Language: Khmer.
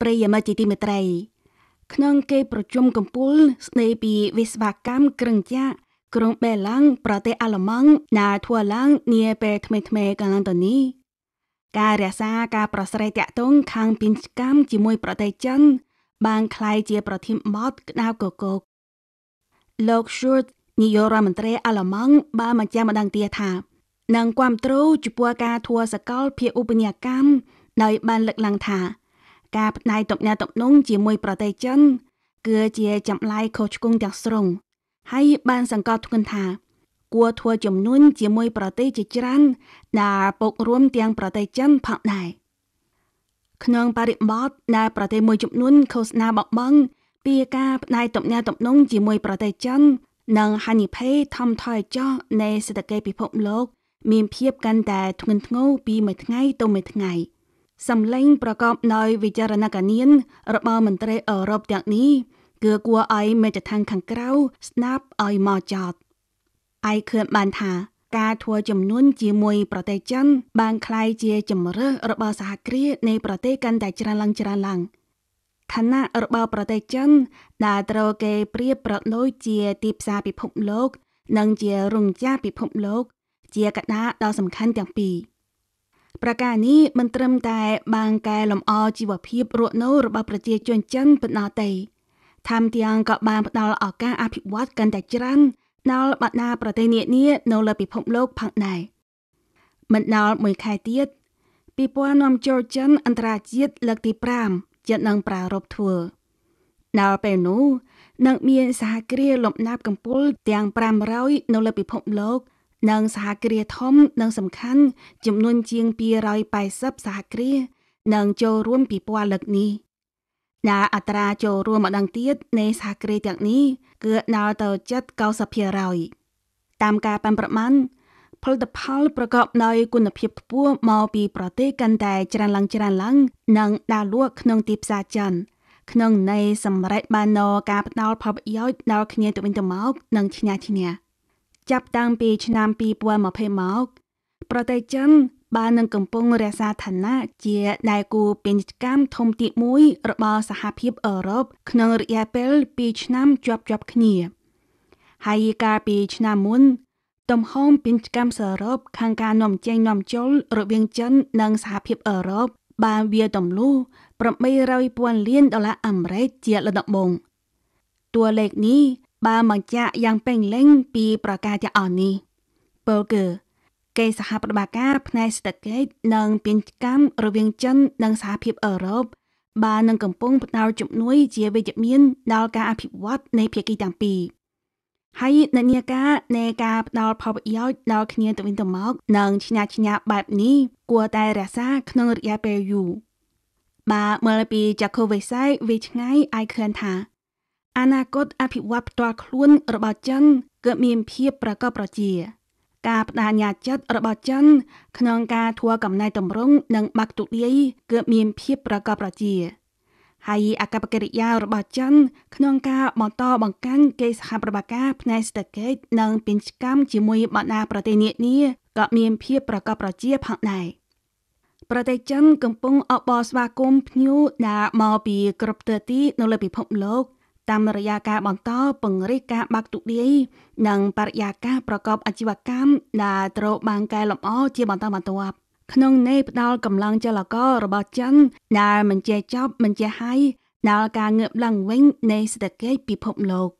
ប្រិយមិត្តជាទីមេត្រី ក្នុងកិច្ចប្រជុំកំពូលស្ដីពីវិស្វកម្មគ្រឿងចក្រក្រុងបេឡាំងប្រទេសអាល្លឺម៉ង់ណាធ្វើឡើងនាពេលថ្មីថ្មីកន្លងទៅនេះការរក្សាការប្រស្រ័យតាក់ទងខាងពាណិជ្ជកម្មជាមួយប្រទេសចិន បានក្លាយជាប្រធានបទក្តៅគគកលោក Schulz នាយករដ្ឋមន្ត្រីអាល្លឺម៉ង់បានបញ្ជាក់ម្ដងទៀតថានឹងគ្រប់គ្រងចំពោះការធ្វើសកលភាវឧបនិយកម្មដោយបានលើកឡើងថា ការផ្ដាយទំនាក់ទំនងជាមួយប្រទេសចិន គឺជាចម្លែកខុសឆ្គងទាំងស្រុងហើយបានសង្កត់ធ្ងន់ថា គួរធ្វើចំនួនជាមួយប្រទេសជាច្រើនដែលពុករួមទាំងប្រទេសចិនផងដែរក្នុងបរិបទដែលប្រទេសមួយចំនួនឃោសនាបបង់ពីការផ្ដាយទំនាក់ទំនងជាមួយប្រទេសចិននិងហានិភ័យថមថយចុះនៃសេដ្ឋកិច្ចពិភពលោក មានភាពកាន់តែធ្ងន់ធ្ងរពីមួយថ្ងៃទៅមួយថ្ងៃ។ សំឡេងប្រកបដោយវិចារណកញ្ញាណរបស់មន្ត្រីអឺរ៉ុបទាំងនេះគឺគួរឲ្យមេចឋានខាងក្រៅស្ដាប់ឲ្យមកចត់ឯឃើញបានថា ការធ្វើចំនួនជាមួយប្រទេសចិន បានคล้ายជាជំរើសរបស់សហគ្រាសនៃប្រទេសកាន់តែច្រើនឡើងច្រើនឡើងឋានៈរបស់ប្រទេសចិនដែលត្រូវគេប្រៀបប្រដូចជាទីផ្សារពិភពលោក និងជារោងចក្រពិភពលោក ជាកត្តាដ៏សំខាន់ទាំងពីរ។ ប្រការនេះមិនត្រឹមតែបានកែលម្អជីវភាពរស់នៅរបស់ប្រជាជនចិនប៉ុណ្ណោះទេថែមទាំងក៏បានផ្ដល់ឱកាសអភិវឌ្ឍកាន់តែច្រើនដល់បណ្ដាប្រទេសនានានៅលើពិភពលោកផងដែរមិនដល់មួយខែទៀតពីពណ៌នាំចូលចិនអន្តរជាតិលើកទី5ចិត្តនឹងប្រារព្ធធ្វើដល់ពេលនោះនឹងមានសហគ្រាសលំដាប់កំពូលទាំង500នៅលើពិភពលោក និងសហគ្រាសធំនិងសំខាន់ចំនួនជាង280សហគ្រាសនឹងចូលរួមពិព័រណ៍លើកនេះដែលអត្រាចូលរួមម្ដងទៀតនៃសហគ្រាសទាំងនេះគឺដល់ទៅជិត90%តាមការប៉ាន់ប្រមាណផលិតផលប្រកបដោយគុណភាពខ្ពស់មកពីប្រទេសកាន់តែច្រើនឡើងច្រើនឡើងនិងដើរលក់ក្នុងទីផ្សារចិនក្នុងន័យសម្រេចបាននូវការផ្ដល់ផលប្រយោជន៍ដល់គ្នាទៅវិញទៅមកនិងឈ្នះឈ្នះ។ ចាប់តាំងពីឆ្នាំ2020មក ប្រទេសចិន បាននឹងកំពុងរក្សាឋានៈជាដៃគូពាណិជ្ជកម្មធំទី1របស់សហភាពអឺរ៉ុបក្នុងរយៈពេល2ឆ្នាំជាប់ជាប់គ្នា ហើយកាលពីឆ្នាំមុនទំហំពាណិជ្ជកម្មសរុបខាងការនាំចេញនាំចូលរវាងចិននិងសហភាពអឺរ៉ុបបានវាទម្លុះ800,000លានដុល្លារអាមេរិកជាលំដាប់បងតួលេខនេះ បានបញ្ជាក់យ៉ាងពេញលេញពីប្រការទាំងអស់នេះពលគឺកិច្ចសហប្រតិបត្តិការផ្នែកសេដ្ឋកិច្ចនិងពាណិជ្ជកម្មរវាងចិននិងសហភាពអឺរ៉ុបបាននឹងកំពុងផ្ដល់ជំនួយជាវិជ្ជមានដល់ការអភិវឌ្ឍនៃភាគីទាំងពីរហើយនិន្នាការនៃការផ្ដល់ផលប្រយោជន៍ដល់គ្នាទៅវិញទៅមកនិងឈ្នះឈ្នះបែបនេះគួរតែរក្សាក្នុងរយៈពេលយូរបាទមើលពីចក្ខុវិស័យវាឆ្ងាយអាចឃើញថា អនាគតអភិវឌ្ឍផ្ទាល់ខ្លួនរបស់ចិនគឺមានភាពប្រកបប្រជាការបដិញ្ញាចិត្តរបស់ចិនក្នុងការធ្វើកំណែតម្រង់និងបាក់ទូលាយគឺមានភាពប្រកបប្រជាហើយអកប្បកិរិយារបស់ចិនក្នុងការបន្តបង្កើនកិច្ចសហប្រតិបត្តិការផ្នែកសេដ្ឋកិច្ចនិងពាណិជ្ជកម្មជាមួយបណ្ដាប្រទេសនានាក៏មានភាពប្រកបប្រជាផងដែរប្រទេសចិនកំពុងអបអរស្វាគមន៍ភ្ញៀវដែលមកពីគ្រប់ទិសទីនៅលើពិភពលោក តាមរយៈការបន្តពង្រីកការបាក់ទុលាយនិងបរិយាកាសប្រកបអាជីវកម្មដែលត្រូវបានកែលម្អជាបន្តបន្ទាប់ក្នុងន័យផ្ដល់កម្លាំងចលកររបស់ចិនដែលមិនចេះចប់មិនចេះហើយដល់ការងើបឡើងវិញនៃសេដ្ឋកិច្ចពិភពលោក